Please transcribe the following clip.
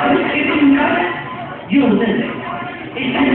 Are you kidding me? You live it.